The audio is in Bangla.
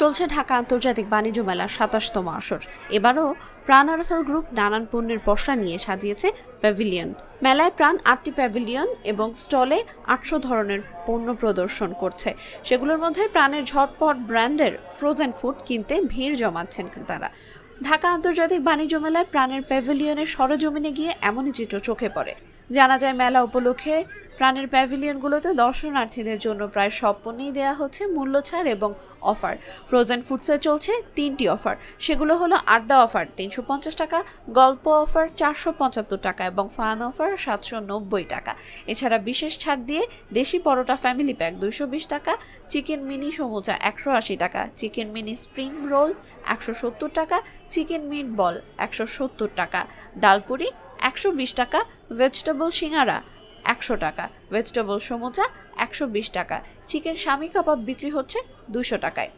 চলছে ঢাকা আন্তর্জাতিক বাণিজ্য মেলার সাতাশতম আসর। এবারও প্রাণ আরফেল গ্রুপ নানান পণ্যের পসরা নিয়ে সাজিয়েছে প্যাভিলিয়ন। মেলায় প্রাণ আটটি প্যাভিলিয়ন এবং স্টলে আটশো ধরনের পণ্য প্রদর্শন করছে। সেগুলোর মধ্যে প্রাণের ঝটপট ব্র্যান্ডের ফ্রোজেন ফুড কিনতে ভিড় জমাচ্ছেন ক্রেতারা। ঢাকা আন্তর্জাতিক বাণিজ্য মেলায় প্রাণের প্যাভিলিয়নের সরজমিনে গিয়ে এমনই চিত্র চোখে পড়ে। জানা যায়, মেলা উপলক্ষে প্রাণের প্যাভিলিয়নগুলোতে দর্শনার্থীদের জন্য প্রায় সব পণ্যেই দেওয়া হচ্ছে মূল্য ছাড় এবং অফার। ফ্রোজেন ফুডসে চলছে তিনটি অফার। সেগুলো হলো আড্ডা অফার তিনশো পঞ্চাশ টাকা, গল্প অফার চারশো পঁচাত্তর টাকা এবং ফান অফার সাতশো নব্বই টাকা। এছাড়া বিশেষ ছাড় দিয়ে দেশি পরোটা ফ্যামিলি প্যাক দুইশো বিশ টাকা, চিকেন মিনি সমুচা একশো আশি টাকা, চিকেন মিনি স্প্রিং রোল একশো সত্তর টাকা, চিকেন মিট বল একশো সত্তর টাকা, ডালপুরি একশো বিশ টাকা, ভেজিটেবল সিঙ্গারা একশো টাকা, ভেজিটেবল সমুচা একশো বিশ টাকা, চিকেন স্বামী কাবাব বিক্রি হচ্ছে দুশো টাকায়।